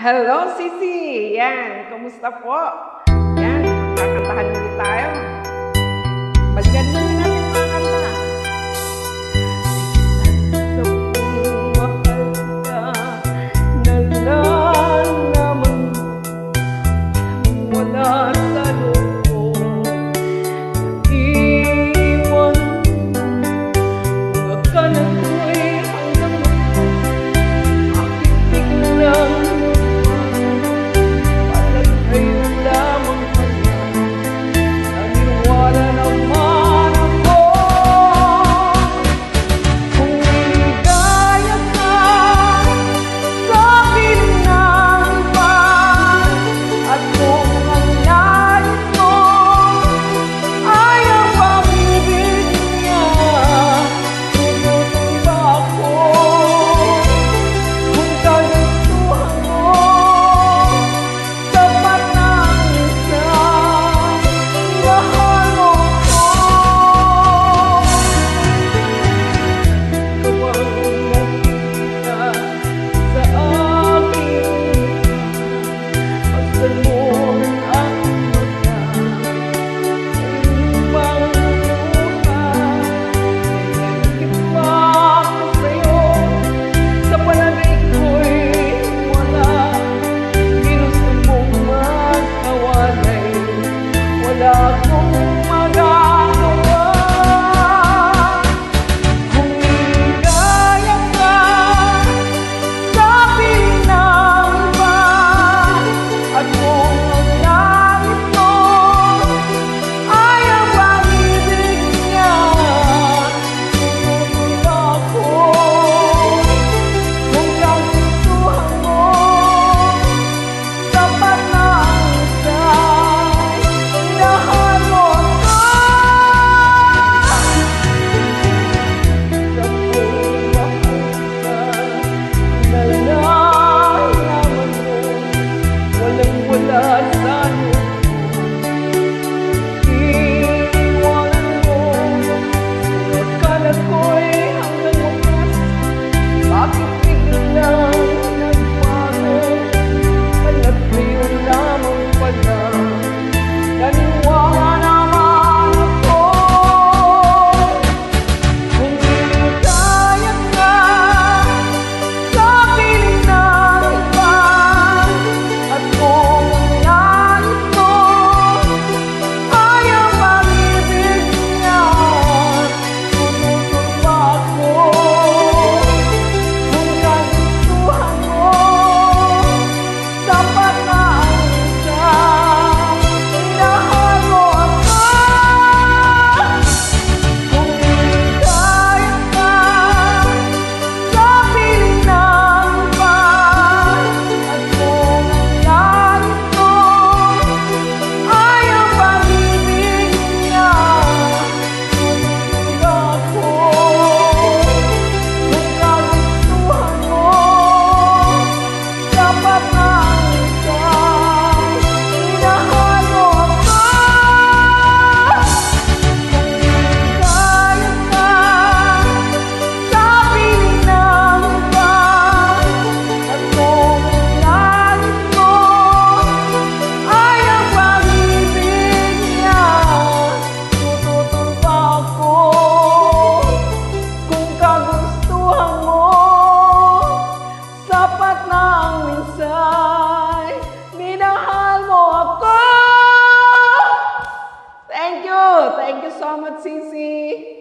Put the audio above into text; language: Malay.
Hello, Sisi! Yan, kumusta po? what,